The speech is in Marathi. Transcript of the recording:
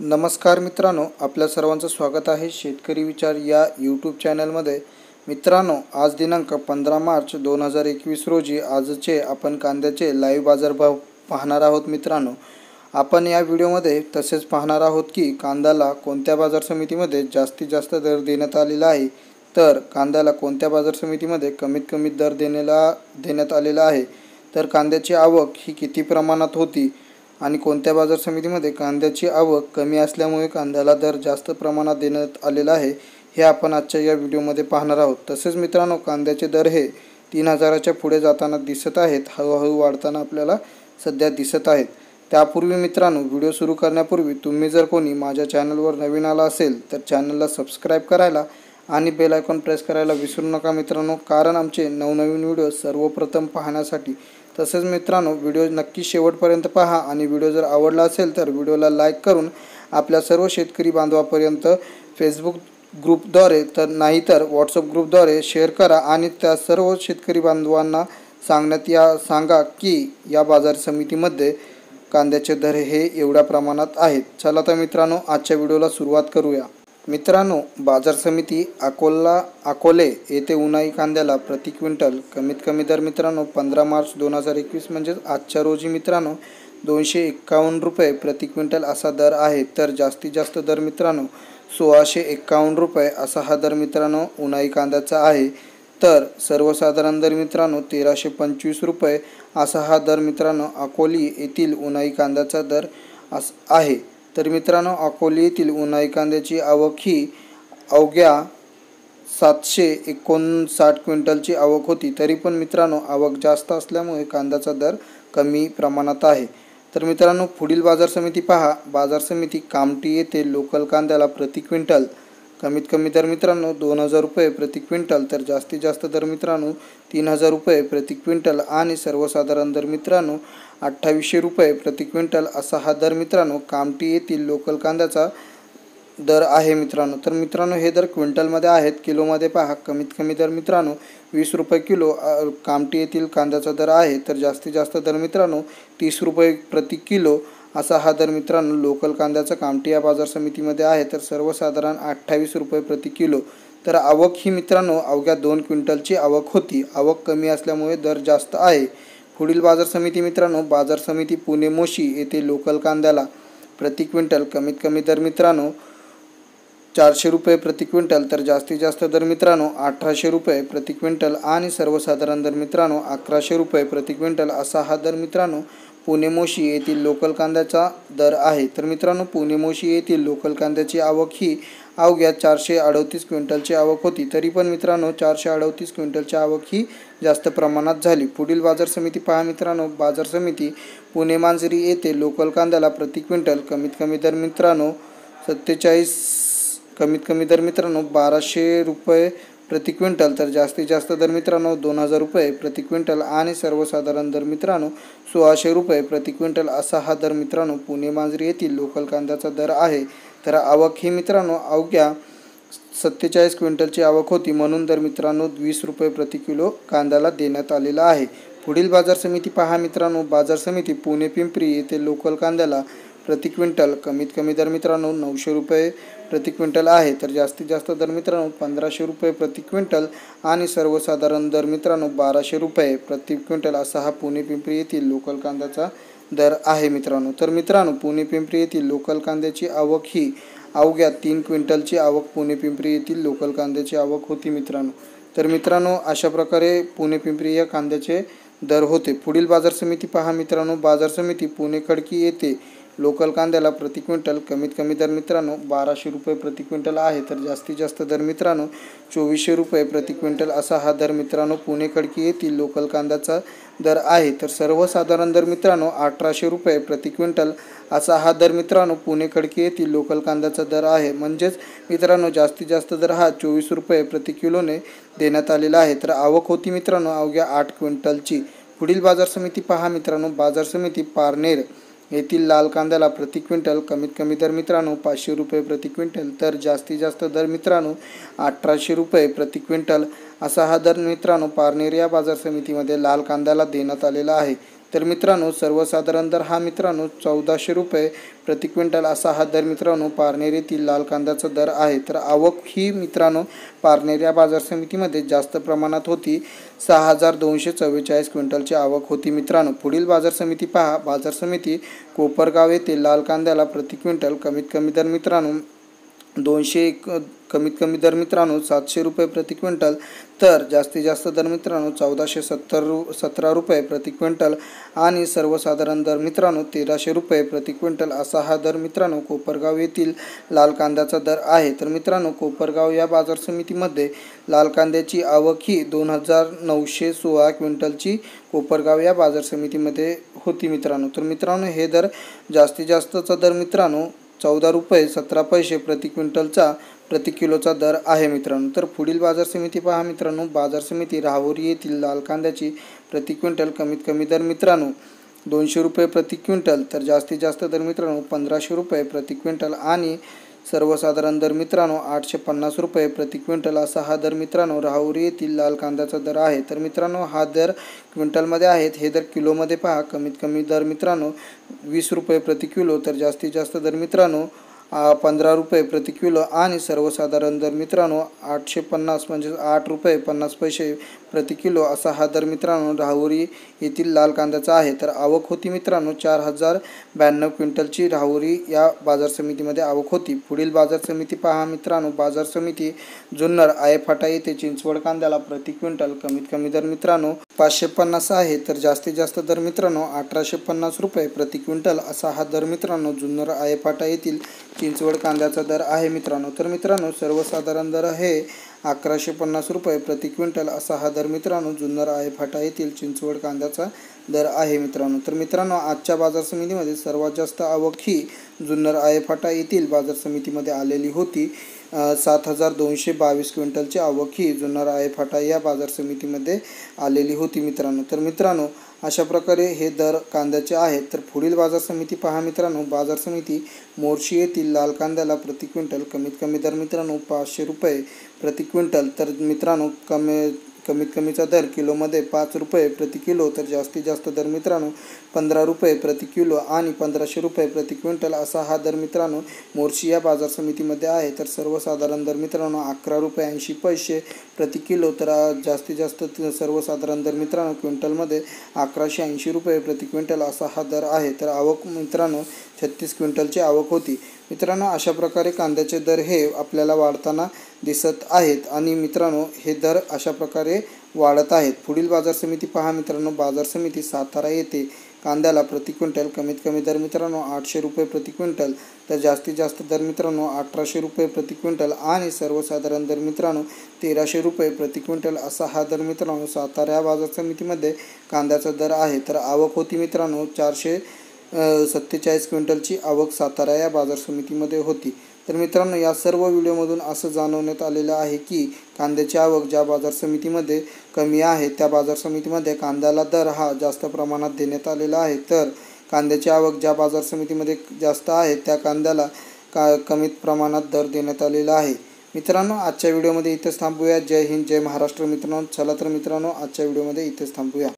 नमस्कार मित्रांनो आपल्या सर्वांचं स्वागत आहे शेतकरी विचार या यूट्यूब चॅनलमध्ये. मित्रांनो आज दिनांक पंधरा मार्च दोन हजार एकवीस रोजी आजचे आपण कांद्याचे लाईव्ह बाजारभाव पाहणार आहोत मित्रांनो. आपण या व्हिडिओमध्ये तसेच पाहणार आहोत की कांद्याला कोणत्या बाजार समितीमध्ये जास्तीत जास्त दर देण्यात आलेला आहे? तर कांद्याला कोणत्या बाजार समितीमध्ये कमीत कमी दर देण्याला देण्यात आलेला आहे? तर कांद्याची आवक ही किती प्रमाणात होती? आणि कोणत्या बाजार समितीमध्ये कांद्याची आवक कमी असल्यामुळे कांद्याला दर जास्त प्रमाणात देण्यात आलेला आहे हे आपण आजच्या या व्हिडिओमध्ये पाहणार आहोत. तसेच मित्रांनो कांद्याचे दर हे तीन हजाराच्या पुढे जाताना दिसत आहेत हळूहळू वाढताना आपल्याला सध्या दिसत आहेत. त्यापूर्वी मित्रांनो व्हिडिओ सुरू करण्यापूर्वी तुम्ही जर कोणी माझ्या चॅनलवर नवीन आला असेल तर चॅनलला सबस्क्राईब करायला आणि बेल आयकॉन प्रेस करायला विसरू नका मित्रांनो कारण आमचे नवनवीन व्हिडिओ सर्वप्रथम पाहण्यासाठी तसेच मित्रांनो व्हिडिओ नक्की शेवटपर्यंत पहा आणि व्हिडिओ जर आवडला असेल तर व्हिडिओला लाईक करून आपल्या सर्व शेतकरी बांधवापर्यंत फेसबुक ग्रुपद्वारे तर नाहीतर व्हॉट्सअप ग्रुपद्वारे शेअर करा आणि त्या सर्व शेतकरी बांधवांना सांगण्यात या सांगा की या बाजार समितीमध्ये कांद्याचे दर हे एवढ्या प्रमाणात आहेत. चला तर मित्रांनो आजच्या व्हिडिओला सुरुवात करूया. मित्रांनो बाजार समिती अकोला अकोले येथे उन्हाळी कांद्याला प्रति क्विंटल कमीत कमी दर मित्रांनो पंधरा मार्च दोन हजार एकवीस म्हणजेच आजच्या रोजी मित्रांनो दोनशे एक्कावन्न रुपये प्रति क्विंटल असा दर आहे. तर जास्तीत जास्त दर मित्रांनो सोळाशे एक्कावन्न रुपये असा हा दर मित्रांनो उन्हाळी कांद्याचा आहे. तर सर्वसाधारण दर मित्रांनो तेराशे पंचवीस रुपये असा हा दर मित्रांनो अकोली येथील उन्हाळी कांद्याचा दर अस आहे. तर मित्रांनो अकोली येथील उन्हाळी कांद्याची आवक ही अवघ्या सातशे एकोणसाठ क्विंटलची आवक होती. तरी पण मित्रांनो आवक जास्त असल्यामुळे कांद्याचा दर कमी प्रमाणात आहे. तर मित्रांनो पुढील बाजार समिती पहा. बाजार समिती कामटी येथे लोकल कांद्याला प्रति क्विंटल कमीत कमी दर मित्रांनो दोन हजार रुपये प्रति क्विंटल तर जास्तीत जास्त दर मित्रांनो तीन हजार रुपये प्रति क्विंटल आणि सर्वसाधारण दर मित्रांनो अठ्ठावीसशे रुपये प्रति क्विंटल असा हा दर मित्रांनो. कामटी येथील लोकल कांद्याचा दर आहे मित्रांनो. तर मित्रांनो हे दर क्विंटलमध्ये आहेत. किलोमध्ये पहा कमीत कमी दर मित्रांनो वीस रुपये किलो कामटी येथील कांद्याचा दर आहे. तर जास्तीत जास्त दर मित्रांनो तीस रुपये प्रति किलो असा हा दर मित्रांनो लोकल कांद्याचा कामटी या बाजार समितीमध्ये आहे. तर सर्वसाधारण अठ्ठावीस रुपये प्रति किलो. तर आवक ही मित्रांनो अवघ्या दोन क्विंटलची आवक होती. आवक कमी असल्यामुळे दर जास्त आहे. पुढील बाजार समिती मित्रांनो बाजार समिती पुणे मोशी येथे लोकल कांद्याला प्रति क्विंटल कमीत कमी दर मित्रांनो चारशे रुपये प्रति क्विंटल. तर जास्तीत जास्त दर मित्रांनो अठराशे रुपये प्रति क्विंटल आणि सर्वसाधारण दर मित्रांनो अकराशे रुपये प्रति क्विंटल असा हा दर मित्रांनो पुणे मोशी येथील लोकल कांद्याचा दर आहे. तर मित्रांनो पुणे मोशी येथील लोकल कांद्याची आवक ही अवघ्या चारशे अडतीस क्विंटलची आवक होती. तरी पण मित्रांनो चारशे अडतीस क्विंटलची आवक ही जास्त प्रमाणात झाली. पुढील बाजार समिती पहा मित्रांनो. बाजार समिती पुणे मांजरी येथे लोकल कांद्याला प्रति क्विंटल कमीत कमी दर मित्रांनो सत्तेचाळीस कमीत कमी दर मित्रांनो बाराशे रुपये प्रति क्विंटल. तर जास्तीत जास्त दर मित्रांनो दोन हजार रुपये प्रति क्विंटल आणि सर्वसाधारण दर मित्रांनो सोळाशे रुपये प्रति क्विंटल असा हा दर मित्रांनो पुणे मांजरी येथील लोकल कांद्याचा दर आहे. तर आवक ही मित्रांनो अवघ्या सत्तेचाळीस क्विंटलची आवक होती. म्हणून दर मित्रांनो वीस रुपये प्रति किलो कांद्याला देण्यात आलेला आहे. पुढील बाजार समिती पहा मित्रांनो. बाजार समिती पुणे पिंपरी येथे लोकल कांद्याला प्रति क्विंटल कमीत कमी दर मित्रांनो नऊशे रुपये प्रति क्विंटल आहे तर जास्तीत जास्त दर मित्रांनो पंधराशे रुपये प्रति क्विंटल आणि सर्वसाधारण दर मित्रांनो बाराशे रुपये प्रति क्विंटल असा हा पुणे पिंपरी येथील लोकल कांद्याचा दर आहे मित्रांनो. तर मित्रांनो पुणे पिंपरी येथील लोकल कांद्याची आवक ही अवघ्या तीन क्विंटलची आवक पुणे पिंपरी येथील लोकल कांद्याची आवक होती मित्रांनो. तर मित्रांनो अशा प्रकारे पुणे पिंपरी या कांद्याचे दर होते. पुढील बाजार समिती पहा मित्रांनो. बाजार समिती पुणे खडकी येथे लोकल कांद्याला प्रति क्विंटल कमीत कमी दर मित्रांनो बाराशे रुपये प्रति क्विंटल आहे. तर जास्तीत जास्त दर मित्रांनो चोवीसशे रुपये प्रति क्विंटल असा हा दर मित्रांनो पुणे खडकी येथील लोकल कांद्याचा दर आहे. तर सर्वसाधारण दर मित्रांनो अठराशे रुपये प्रति क्विंटल असा हा दर मित्रांनो पुणे खडकी येथील लोकल कांद्याचा दर आहे. म्हणजेच मित्रांनो जास्तीत जास्त दर हा चोवीस रुपये प्रति किलोने देण्यात आलेला आहे. तर आवक होती मित्रांनो अवघ्या आठ क्विंटलची. पुढील बाजार समिती पहा मित्रांनो. बाजार समिती पारनेर. येथील लाल कांद्याला प्रति क्विंटल कमीत कमी दर मित्रांनो पाचशे रुपये प्रति क्विंटल तर जास्तीत जास्त दर मित्रांनो अठराशे रुपये प्रति क्विंटल असा हा दर मित्रांनो पारनेर या बाजार समितीमध्ये लाल कांद्याला देण्यात आलेला आहे. तर मित्रांनो सर्वसाधारण दर हा मित्रांनो चौदाशे रुपये प्रति क्विंटल असा हा दर मित्रांनो पारनेर येथील लाल कांद्याचा दर आहे. तर आवक ही मित्रांनो पारनेर या बाजार समितीमध्ये जास्त प्रमाणात होती. सहा हजार दोनशे चव्वेचाळीस क्विंटलची आवक होती मित्रांनो. पुढील बाजार समिती पहा. बाजार समिती कोपरगाव येथे लाल कांद्याला प्रति क्विंटल कमीत कमी दर मित्रांनो दोनशे एक कमीत कमी दर मित्रांनो सातशे रुपये प्रति क्विंटल तर जास्तीत जास्त दर मित्रांनो चौदाशे सत्तर रु सतरा रुपये प्रति क्विंटल आणि सर्वसाधारण दर मित्रांनो तेराशे रुपये प्रति क्विंटल असा हा दर मित्रांनो कोपरगाव येथील लाल कांद्याचा दर आहे. तर मित्रांनो कोपरगाव या बाजार समितीमध्ये लाल कांद्याची आवक ही दोन हजार नऊशे सोळा क्विंटलची कोपरगाव या बाजार समितीमध्ये होती मित्रांनो. तर मित्रांनो हे दर जास्तीत जास्तचा दर मित्रांनो चौदा रुपये सतरा पैसे प्रति क्विंटलचा प्रति किलोचा दर आहे मित्रांनो. तर पुढील बाजार समिती पहा मित्रांनो. बाजार समिती राहुरी येथील लाल कांद्याची प्रति क्विंटल कमीत कमी दर मित्रांनो. दोनशे रुपये प्रति क्विंटल तर जास्तीत जास्त दर मित्रांनो पंधराशे रुपये प्रति क्विंटल आणि सर्वसाधारण दर मित्रांनो आठशे पन्नास रुपये प्रति क्विंटल असा हा दर मित्रांनो राहुरी येथील लाल कांद्याचा दर आहे. तर मित्रांनो हा दर क्विंटलमध्ये आहेत. हे दर किलोमध्ये पहा. कमीत कमी दर मित्रांनो वीस रुपये प्रति किलो. तर जास्तीत जास्त दर मित्रांनो पंधरा रुपये प्रति किलो आणि सर्वसाधारण दर मित्रांनो आठशे पन्नास म्हणजे आठ रुपये पन्नास पैसे प्रति किलो असा हा दर मित्रांनो राहुरी येथील लाल कांद्याचा आहे. तर आवक होती मित्रांनो चार हजार ब्याण्णव क्विंटलची राहुरी या बाजार समितीमध्ये आवक होती. पुढील बाजार समिती पहा मित्रांनो. बाजार समिती जुन्नर आयफाटा येथे चिंचवड कांद्याला प्रति क्विंटल कमीत कमी दर मित्रांनो पाचशे पन्नास आहे. तर जास्तीत जास्त दर मित्रांनो अठराशे पन्नास रुपये प्रति क्विंटल असा हा दर मित्रांनो जुन्नर आयफाटा येथील चिंचवड कांद्याचा दर आहे मित्रांनो. तर मित्रांनो सर्वसाधारण दर आहे अकराशे पन्नास रुपये प्रति क्विंटल असा हा दर मित्रांनो. जुन्नर आहे फाटा येथील चिंचवड कांद्याचा दर आहे मित्रांनो. तर मित्रांनो आजच्या बाजार समितीमध्ये सर्वात जास्त आवक ही जुन्नर आहे फाटा येथील बाजार समितीमध्ये आलेली होती. सात हजार दोनशे बावीस क्विंटलची आवक ही जुन्नर आहे फाटा या बाजार समितीमध्ये आलेली होती मित्रांनो. तर मित्रांनो अशा प्रकारे हे दर कांद्याचे आहेत. तर पुढील बाजार समिती पहा मित्रांनो. बाजार समिती मोर्शी येथील लाल कांद्याला प्रति क्विंटल कमीत कमी दर मित्रांनो पाचशे रुपये प्रति क्विंटल. तर मित्रांनो कमी कमीत कमीचा दर किलोमध्ये पाच रुपये प्रति किलो तर जास्तीत जास्त दर मित्रांनो पंधरा रुपये प्रति किलो आणि पंधराशे रुपये प्रति क्विंटल असा हा दर मित्रांनो मोर्शी या बाजार समितीमध्ये आहे. तर सर्वसाधारण दर मित्रांनो अकरा रुपये ऐंशी पैसे प्रति किलो तर जास्तीत जास्त सर्वसाधारण दर मित्रांनो क्विंटलमध्ये अकराशे ऐंशी रुपये प्रति क्विंटल असा हा दर आहे. तर आवक मित्रांनो छत्तीस क्विंटलची आवक होती. मित्रांनो अशा प्रकारे कांद्याचे दर हे आपल्याला वाढताना दिसत आहेत आणि मित्रांनो हे दर अशा प्रकारे वाढत आहेत. पुढील बाजार समिती पहा मित्रांनो. बाजार समिती सातारा येथे कांद्याला प्रति क्विंटल कमीत कमी दर मित्रांनो आठशे रुपये प्रति क्विंटल. तर जास्तीत जास्त दर मित्रांनो अठराशे रुपये प्रति क्विंटल आणि सर्वसाधारण दर मित्रांनो तेराशे रुपये प्रति क्विंटल असा हा दर मित्रांनो सातारा या बाजार समितीमध्ये कांद्याचा दर आहे. तर आवक होती मित्रांनो चारशे सत्तेचाळीस क्विंटलची आवक सातारा या बाजार समितीमध्ये होती. तर मित्रांनो या सर्व व्हिडिओमधून असं जाणवण्यात आलेलं आहे की कांद्याची आवक ज्या बाजार समितीमध्ये कमी आहे त्या बाजार समितीमध्ये कांद्याला दर हा जास्त प्रमाणात देण्यात आलेला आहे. तर कांद्याची आवक ज्या बाजार समितीमध्ये जास्त आहे त्या कांद्याला का कमीत प्रमाणात दर देण्यात आलेला आहे. मित्रांनो आजच्या व्हिडिओमध्ये इथेच थांबूया. जय हिंद जय महाराष्ट्र मित्रांनो. चला तर मित्रांनो आजच्या व्हिडिओमध्ये इथेच थांबूया.